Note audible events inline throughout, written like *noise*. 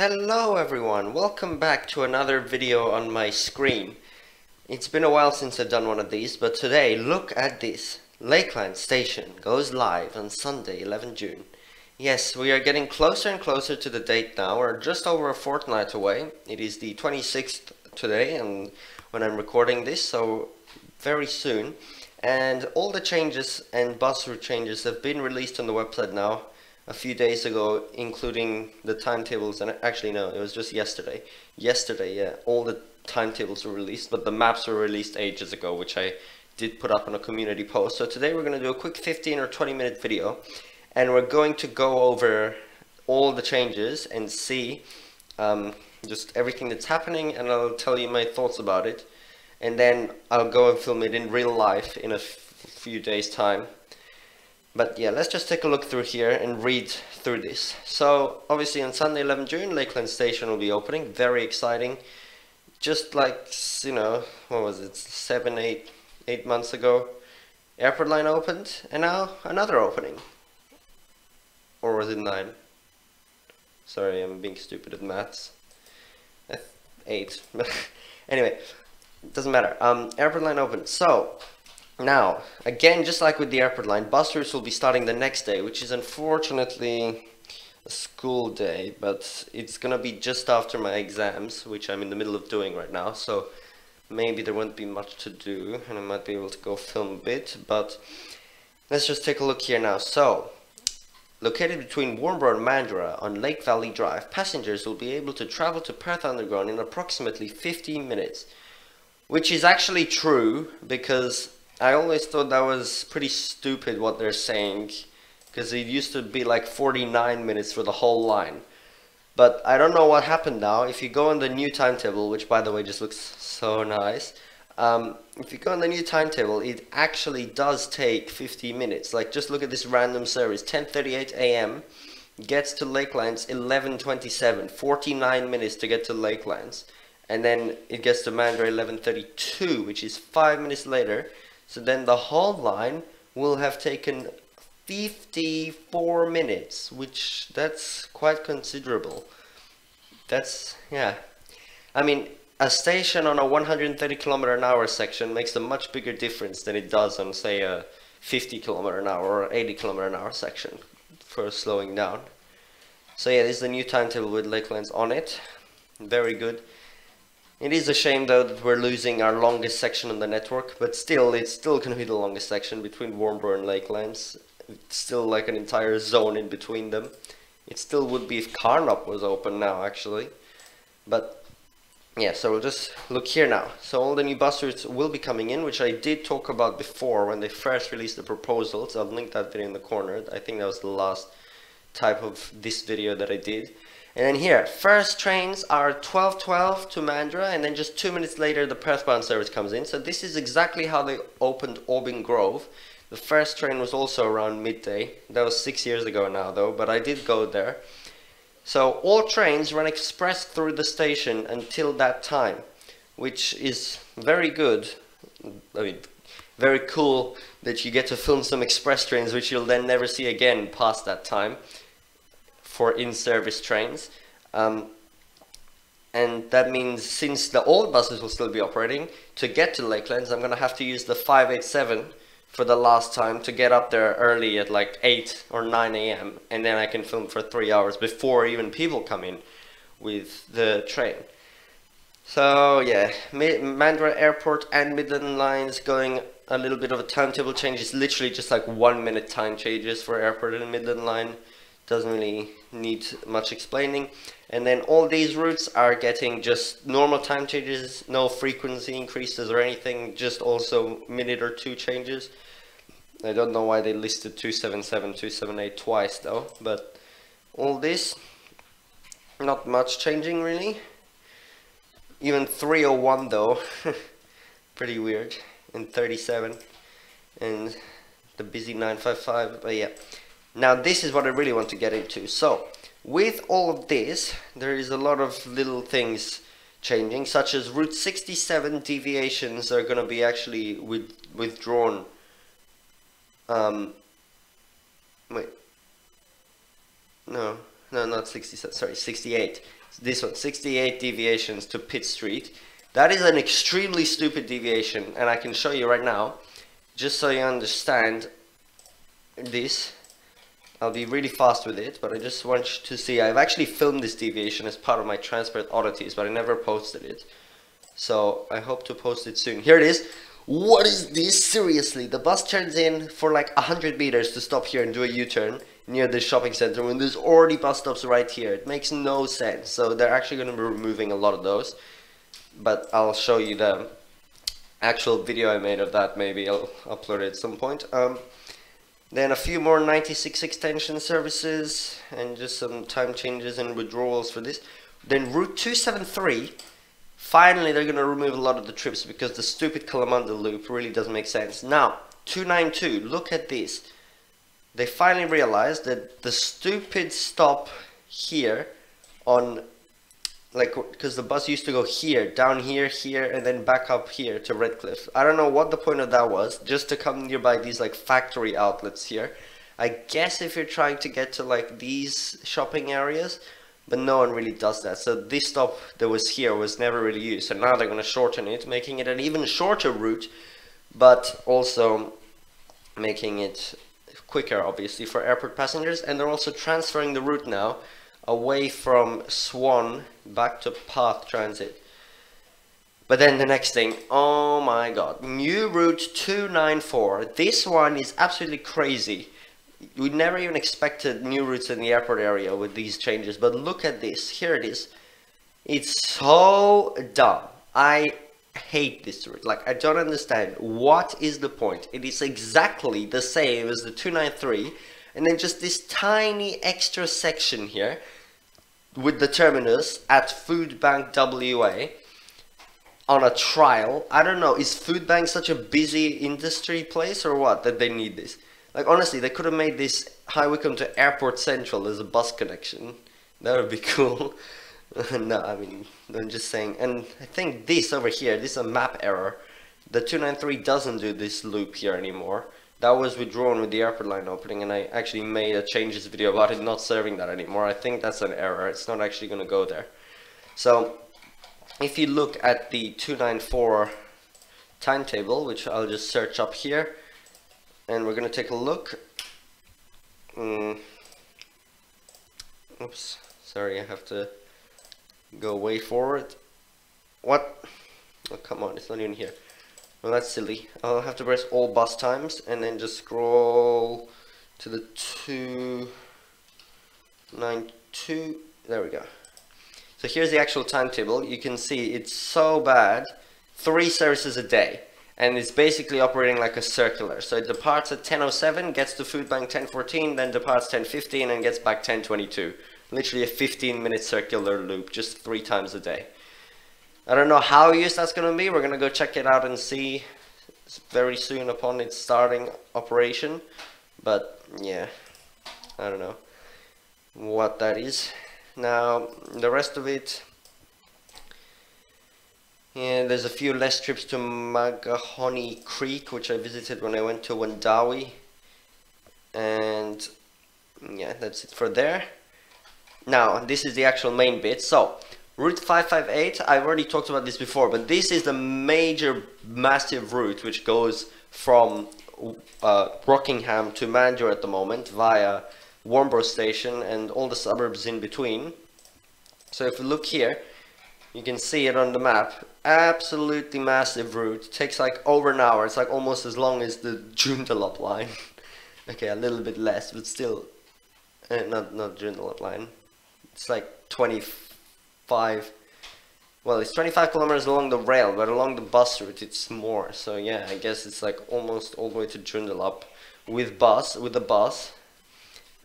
Hello everyone, welcome back to another video on my screen. It's been a while since I've done one of these, but today, look at this. Lakeland Station goes live on Sunday, 11 June. Yes, we are getting closer and closer to the date now. We're just over a fortnight away. It is the 26th today and when I'm recording this, so very soon. And all the changes and bus route changes have been released on the website now a few days ago, including the timetables, and actually no, it was just yesterday. Yesterday, yeah, all the timetables were released, but the maps were released ages ago, which I did put up on a community post. So today we're going to do a quick 15 or 20 minute video, and we're going to go over all the changes and see um, just everything that's happening, and I'll tell you my thoughts about it. And then I'll go and film it in real life in a few days time but yeah, let's just take a look through here and read through this. So obviously on Sunday 11 June, Lakeland Station will be opening. Very exciting. Just like, you know, what was it, seven, eight, eight months ago, airport line opened, and now another opening. Or was it nine? Sorry, I'm being stupid at maths. Eight. *laughs* anyway, doesn't matter. Um, airport line opened. So, now, again, just like with the airport line, bus routes will be starting the next day, which is unfortunately a school day, but it's gonna be just after my exams, which I'm in the middle of doing right now, so maybe there won't be much to do, and I might be able to go film a bit, but let's just take a look here now. So, located between Warnbro and Mandurah on Lake Valley Drive, passengers will be able to travel to Perth Underground in approximately 15 minutes, which is actually true, because I always thought that was pretty stupid what they're saying because it used to be like 49 minutes for the whole line. But I don't know what happened now. If you go on the new timetable, which by the way just looks so nice, um, if you go on the new timetable, it actually does take 50 minutes. Like just look at this random service, 10:38 a.m. gets to Lakelands 11:27, 49 minutes to get to Lakelands, and then it gets to Mandurah 11:32, which is five minutes later so then the whole line will have taken 54 minutes, which that's quite considerable. That's, yeah. I mean, a station on a 130 kilometer an hour section makes a much bigger difference than it does on, say, a 50 kilometer an hour or 80 kilometer an hour section for slowing down. So yeah, this is the new timetable with Lakelands on it. Very good. It is a shame though that we're losing our longest section on the network, but still, it's still to be the longest section between Warnbro and Lakelands. It's still like an entire zone in between them. It still would be if Karnup was open now, actually. But, yeah, so we'll just look here now. So all the new bus routes will be coming in, which I did talk about before when they first released the proposals. I'll link that video in the corner. I think that was the last type of this video that I did. And then here, first trains are 12.12 to Mandurah, and then just two minutes later the Perthbound service comes in. So this is exactly how they opened Aubin Grove. The first train was also around midday. That was six years ago now though, but I did go there. So all trains run express through the station until that time, which is very good. I mean, very cool that you get to film some express trains which you'll then never see again past that time for in-service trains. Um, and that means since the old buses will still be operating, to get to Lakelands, I'm going to have to use the 587 for the last time to get up there early at like 8 or 9 a.m. And then I can film for three hours before even people come in with the train. So yeah, Mandurah Airport and Midland Lines going a little bit of a timetable change. It's literally just like one minute time changes for Airport and Midland Line doesn't really need much explaining. And then all these routes are getting just normal time changes no frequency increases or anything just also minute or two changes. I don't know why they listed 277 278 twice though but all this not much changing really. Even 301 though *laughs* pretty weird and 37 and the busy 955 but yeah now this is what I really want to get into. So with all of this, there is a lot of little things changing, such as Route 67 deviations are going to be actually with, withdrawn. Um, wait. No, no, not 67, sorry, 68. this one 68 deviations to Pitt Street that is an extremely stupid deviation and I can show you right now just so you understand this I'll be really fast with it but I just want you to see I've actually filmed this deviation as part of my transport oddities but I never posted it. So I hope to post it soon. Here it is. What is this? Seriously the bus turns in for like 100 meters to stop here and do a u-turn near the shopping center when there's already bus stops right here. It makes no sense. So they're actually going to be removing a lot of those but I'll show you the actual video I made of that. Maybe I'll upload it at some point. Um, then a few more 96 extension services and just some time changes and withdrawals for this. Then route 273 finally they're gonna remove a lot of the trips because the stupid Kalamunda loop really doesn't make sense. Now 292 look at this. They finally realized that the stupid stop here on like because the bus used to go here down here here and then back up here to Redcliffe. I don't know what the point of that was just to come nearby these like factory outlets here. I guess if you're trying to get to like these shopping areas but no one really does that. So this stop that was here was never really used so now they're going to shorten it making it an even shorter route but also making it quicker obviously for airport passengers. And they're also transferring the route now away from Swan back to Path Transit. But then the next thing, oh my god, new route 294. This one is absolutely crazy. We never even expected new routes in the airport area with these changes, but look at this. Here it is. It's so dumb. I hate this route. Like, I don't understand. What is the point? It is exactly the same as the 293, and then just this tiny extra section here with the terminus at Food Bank WA on a trial. I don't know, is Food Bank such a busy industry place or what that they need this? Like honestly, they could have made this High Wycombe to Airport Central as a bus connection. That would be *laughs* cool. *laughs* no, I mean, I'm just saying. And I think this over here, this is a map error. The 293 doesn't do this loop here anymore that was withdrawn with the airport line opening and I actually made a changes video about it not serving that anymore. I think that's an error. It's not actually going to go there. So if you look at the 294 timetable, which I'll just search up here, and we're going to take a look. Mm. Oops, sorry, I have to go way forward. What? Oh, come on, it's not even here. Well, that's silly. I'll have to press all bus times and then just scroll to the 292. There we go. So here's the actual timetable. You can see it's so bad. Three services a day. And it's basically operating like a circular. So it departs at 10.07, gets to Food Bank 10.14, then departs 10.15 and gets back 10.22. Literally a 15 minute circular loop, just three times a day. I don't know how used that's going to be. We're going to go check it out and see very soon upon its starting operation. But yeah, I don't know what that is. Now, the rest of it, yeah, there's a few less trips to Mahogany Creek, which I visited when I went to Wundowie. And yeah, that's it for there. Now, this is the actual main bit. So, Route 558, I've already talked about this before, but this is the major, massive route which goes from uh, Rockingham to Mandurah at the moment via Warnbro Station and all the suburbs in between. So if you look here, you can see it on the map. Absolutely massive route. It takes like over an hour. It's like almost as long as the *laughs* Joondalup line. *laughs* okay, a little bit less, but still, uh, not not Joondalup line. It's like 20 5 well it's 25 kilometers along the rail but along the bus route it's more. So yeah I guess it's like almost all the way to Joondalup with bus with the bus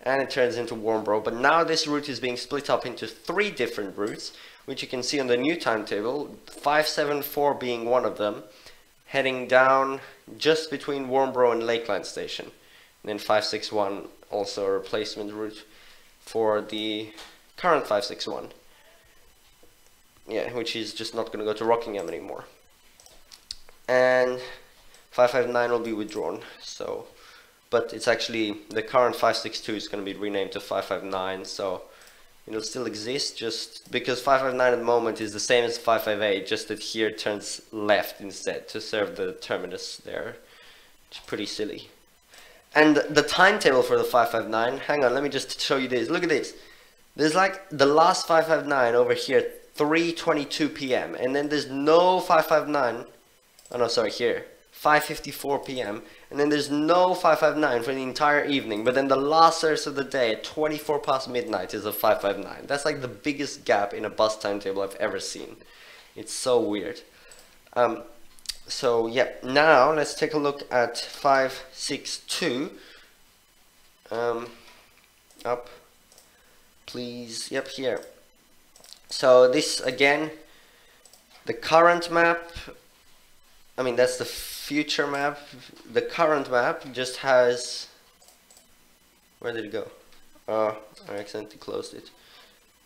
and it turns into Warnbro but now this route is being split up into three different routes which you can see on the new timetable 574 being one of them heading down just between Warnbro and Lakeland station. And then 561 also a replacement route for the current 561 yeah, which is just not going to go to Rockingham anymore. And 559 will be withdrawn, so, but it's actually, the current 562 is going to be renamed to 559, so It'll still exist just because 559 at the moment is the same as 558, just that here it turns left instead to serve the terminus there. It's pretty silly. And the timetable for the 559, hang on, let me just show you this. Look at this. There's like the last 559 over here, 3.22 p.m. And then there's no 559, oh no, sorry, here, 5.54 p.m. And then there's no 559 for the entire evening. But then the last service of the day at 24 past midnight is a 559. That's like the biggest gap in a bus timetable I've ever seen. It's so weird. Um, so yeah, now let's take a look at 562. Um, up, please. Yep, here. So this again, the current map. I mean that's the future map. The current map just has. Where did it go? Oh, I accidentally closed it.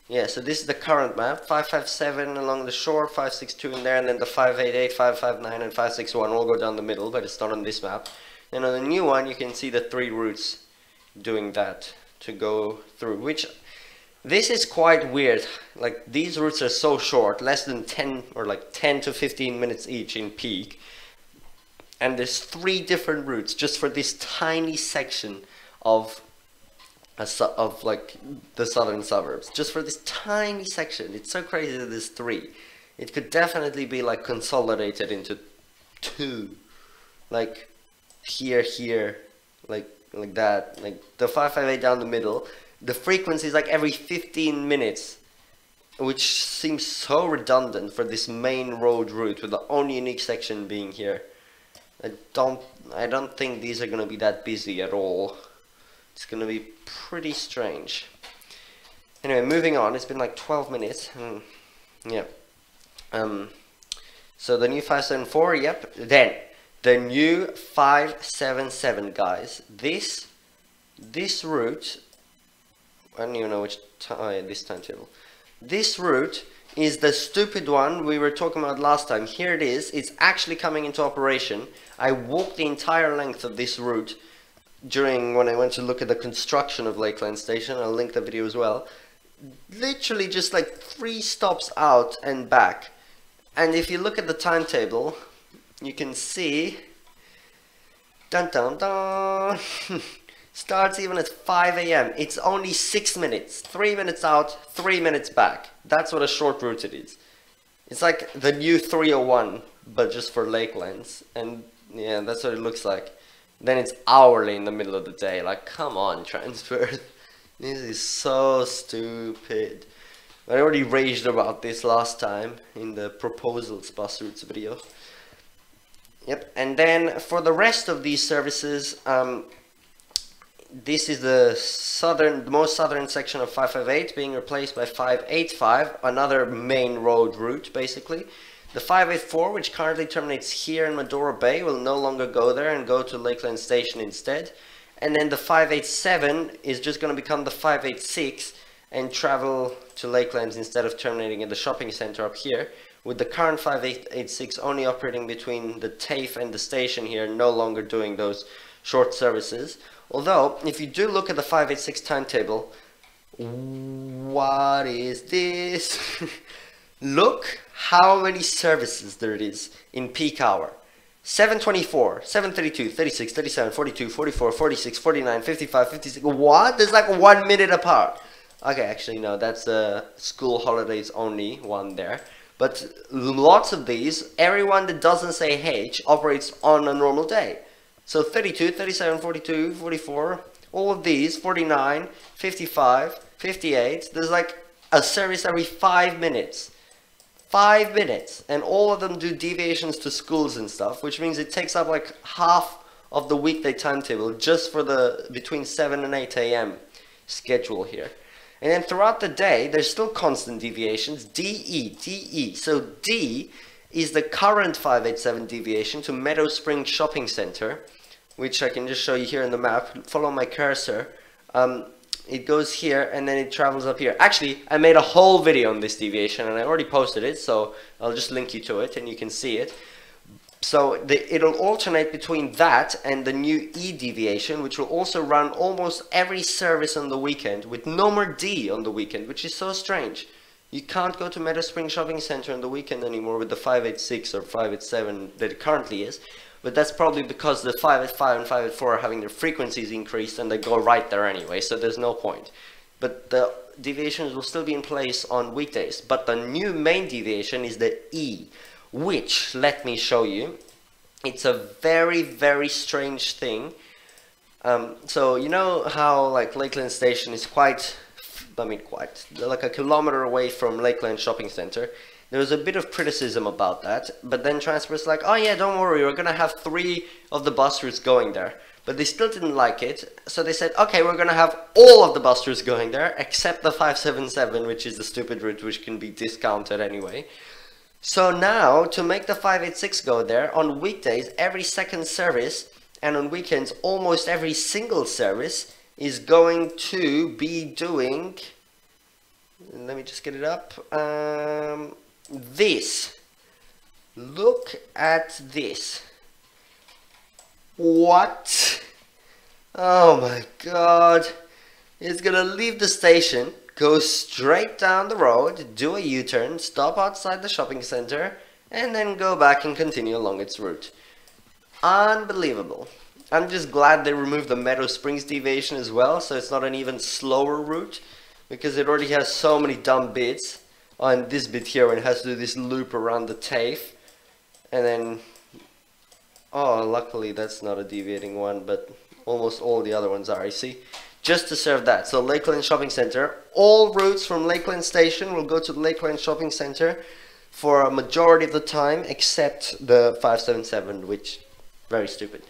Yeah, so this is the current map. 557 along the shore, 562 in there, and then the 588, 559, and 561 all go down the middle, but it's not on this map. And on the new one, you can see the three routes doing that to go through, which this is quite weird. Like, these routes are so short, less than 10 or like 10 to 15 minutes each in peak. And there's three different routes just for this tiny section of of like the southern suburbs. Just for this tiny section. It's so crazy that there's three. It could definitely be like consolidated into two. Like here here like like that. Like the 558 down the middle the frequency is like every 15 minutes which seems so redundant for this main road route with the only unique section being here I don't I don't think these are gonna be that busy at all it's going to be pretty strange. Anyway, moving on. It's been like 12 minutes. Hmm. yeah. Um, so the new 574, yep. Then, the new 577, guys. This, this route, I don't even know which time, oh this timetable. This route is the stupid one we were talking about last time. Here it is. It's actually coming into operation. I walked the entire length of this route during when I went to look at the construction of Lakeland Station, I'll link the video as well, literally just like three stops out and back. And if you look at the timetable, you can see, dun dun dun, *laughs* starts even at 5 a.m. It's only six minutes, three minutes out, three minutes back. That's what a short route it is. It's like the new 301, but just for Lakelands. And yeah, that's what it looks like. Then it's hourly in the middle of the day. Like, come on, *laughs* Transperth. this is so stupid. I already raged about this last time in the proposals bus routes video. Yep, and then for the rest of these services, um, this is the southern, the most southern section of 558 being replaced by 585, another main road route basically. The 584, which currently terminates here in Madora Bay, will no longer go there and go to Lakeland Station instead. And then the 587 is just going to become the 586 and travel to Lakelands instead of terminating at the shopping center up here. With the current 586 only operating between the TAFE and the station here, no longer doing those short services. Although, if you do look at the 586 timetable, what is this? *laughs* look how many services there is in peak hour. 724, 732, 36, 37, 42, 44, 46, 49, 55, 56. What? There's like one minute apart. Okay, actually, no, that's a school holidays only one there. But lots of these, everyone that doesn't say H operates on a normal day. So 32, 37, 42, 44, all of these, 49, 55, 58. There's like a series every five minutes. Five minutes and all of them do deviations to schools and stuff which means it takes up like half of the weekday timetable just for the between 7 and 8 a.m schedule here. And then throughout the day there's still constant deviations. DE DE so D is the current 587 deviation to Meadow Spring Shopping Center which I can just show you here in the map follow my cursor um, it goes here and then it travels up here. Actually, I made a whole video on this deviation and I already posted it, so I'll just link you to it and you can see it. so the, it'll alternate between that and the new E deviation, which will also run almost every service on the weekend with no more D on the weekend, which is so strange. You can't go to Meadow Spring Shopping Center on the weekend anymore with the 586 or 587 that it currently is. But that's probably because the 585 and 584 are having their frequencies increased and they go right there anyway, so there's no point. But the deviations will still be in place on weekdays. But the new main deviation is the E, which, let me show you, it's a very, very strange thing. Um, so, you know how, like, Lakeland Station is quite, I mean, quite, like a kilometer away from Lakeland Shopping Center. There was a bit of criticism about that, but then Transport's like, oh yeah, don't worry, we're gonna have three of the bus routes going there. But they still didn't like it, so they said, okay, we're gonna have all of the bus routes going there, except the 577, which is the stupid route which can be discounted anyway. So now, to make the 586 go there, on weekdays, every second service, and on weekends, almost every single service, is going to be doing, let me just get it up, um, this. Look at this. What? Oh my god. It's gonna leave the station, go straight down the road, do a U-turn, stop outside the shopping center, and then go back and continue along its route. Unbelievable. I'm just glad they removed the Meadow Springs deviation as well, so it's not an even slower route, because it already has so many dumb bits on this bit here when it has to do this loop around the TAFE. And then oh luckily that's not a deviating one but almost all the other ones are you see? Just to serve that. So Lakeland Shopping Center all routes from Lakeland Station will go to the Lakeland Shopping Center for a majority of the time except the 577 which very stupid.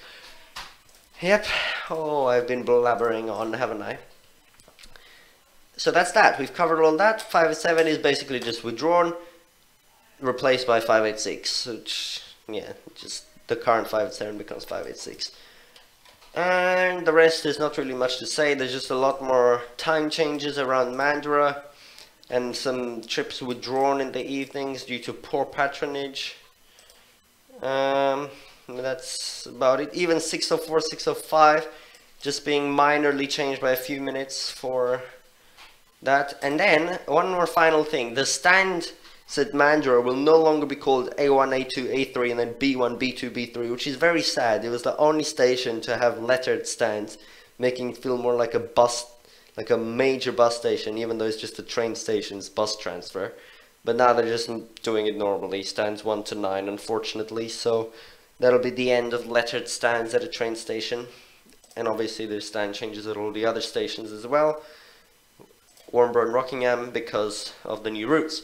Yep. Oh I've been blabbering on haven't I so that's that. We've covered all that. 587 is basically just withdrawn, replaced by 586. Which, yeah, just the current 587 becomes 586. And the rest is not really much to say. There's just a lot more time changes around Mandurah and some trips withdrawn in the evenings due to poor patronage. Um, that's about it. Even 604, 605 just being minorly changed by a few minutes for that and then one more final thing. The stand said Mandurah will no longer be called A1 A2 A3 and then B1 B2 B3 which is very sad. It was the only station to have lettered stands making it feel more like a bus like a major bus station even though it's just a train station's bus transfer. But now they're just doing it normally stands 1 to 9 unfortunately. So that'll be the end of lettered stands at a train station. And obviously there's stand changes at all the other stations as well Warnbro and Rockingham because of the new routes.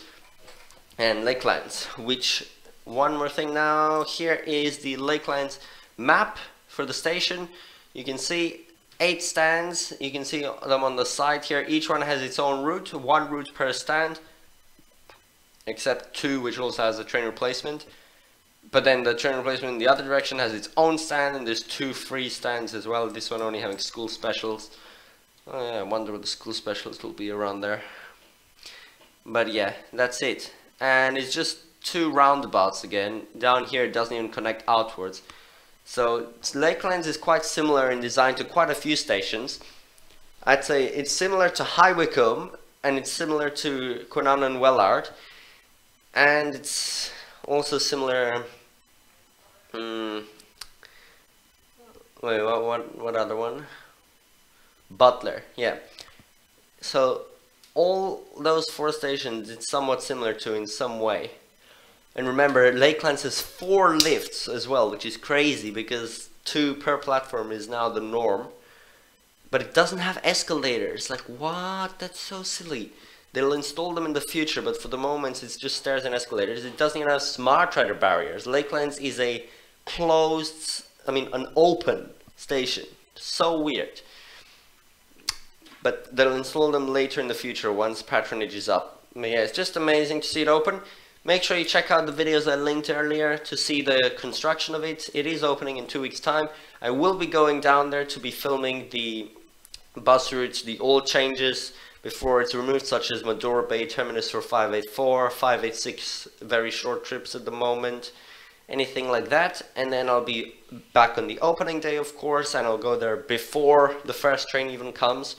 And Lakelands which one more thing now here is the Lakelands map for the station. You can see eight stands. You can see them on the side here. Each one has its own route one route per stand except two which also has a train replacement. But then the train replacement in the other direction has its own stand and there's two free stands as well. This one only having school specials Oh yeah, I wonder what the school specialist will be around there. But yeah, that's it. And it's just two roundabouts again. Down here it doesn't even connect outwards. So Lakelands is quite similar in design to quite a few stations. I'd say it's similar to High Wycombe and it's similar to Kwinana and Wellard. And it's also similar... Hmm, wait, what, what, what other one? Butler, yeah. So all those four stations it's somewhat similar to in some way. And remember, Lakelands has four lifts as well, which is crazy because two per platform is now the norm. But it doesn't have escalators. Like, what? That's so silly. They'll install them in the future, but for the moment it's just stairs and escalators. It doesn't even have smart rider barriers. Lakelands is a closed, I mean, an open station. So weird but they'll install them later in the future once patronage is up. But yeah, it's just amazing to see it open. Make sure you check out the videos I linked earlier to see the construction of it. It is opening in two weeks time. I will be going down there to be filming the bus routes, the old changes before it's removed such as Madora Bay Terminus for 584, 586 very short trips at the moment anything like that and then I'll be back on the opening day of course and I'll go there before the first train even comes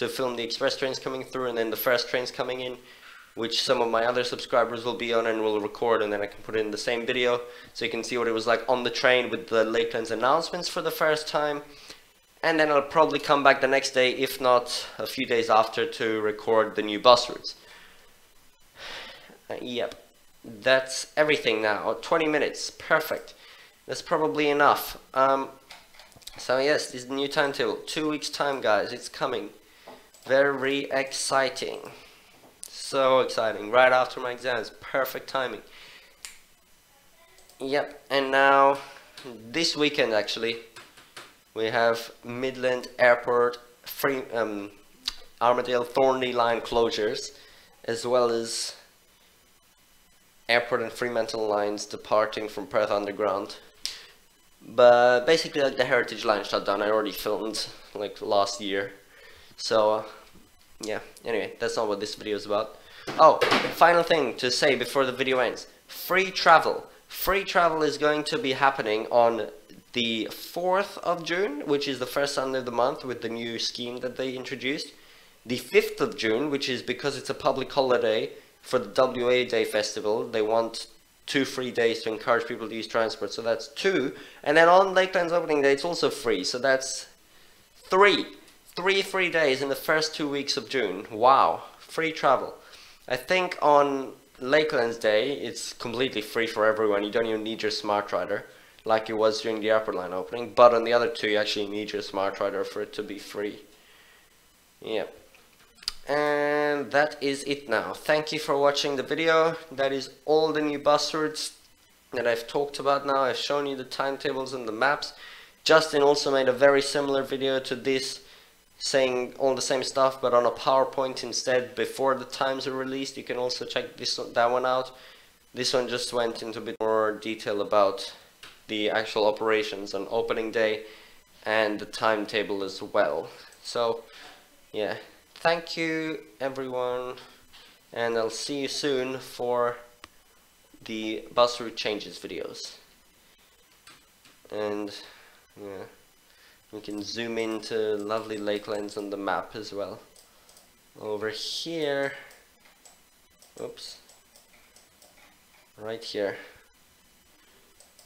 to film the express trains coming through and then the first trains coming in which some of my other subscribers will be on and will record and then I can put it in the same video so you can see what it was like on the train with the Lakelands announcements for the first time. And then I'll probably come back the next day if not a few days after to record the new bus routes. Uh, yep. That's everything now. 20 minutes. Perfect. That's probably enough. Um, so yes this is the new timetable. Two weeks time guys. It's coming very exciting. So exciting. Right after my exams perfect timing. Yep and now this weekend actually we have Midland Airport free um, Armadale Thornlie line closures as well as airport and Fremantle lines departing from Perth Underground. But basically like the Heritage line shut down, I already filmed like last year. So uh, yeah, anyway, that's not what this video is about. Oh, final thing to say before the video ends. Free travel. Free travel is going to be happening on the 4th of June, which is the first Sunday of the month with the new scheme that they introduced. The 5th of June, which is because it's a public holiday, for the WA Day Festival, they want two free days to encourage people to use transport. So that's two. And then on Lakeland's opening day, it's also free. So that's three. Three free days in the first two weeks of June. Wow. Free travel. I think on Lakeland's day, it's completely free for everyone. You don't even need your smart rider like it was during the airport line opening. But on the other two, you actually need your smart rider for it to be free. Yeah and that is it now thank you for watching the video that is all the new bus routes that I've talked about now I've shown you the timetables and the maps Justin also made a very similar video to this saying all the same stuff but on a PowerPoint instead before the times are released. You can also check this one, that one out. This one just went into a bit more detail about the actual operations on opening day and the timetable as well. So yeah. Thank you everyone and I'll see you soon for the bus route changes videos. And yeah you can zoom into lovely lakelands on the map as well. Over here, oops, right here.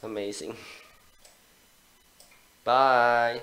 Amazing. *laughs* Bye.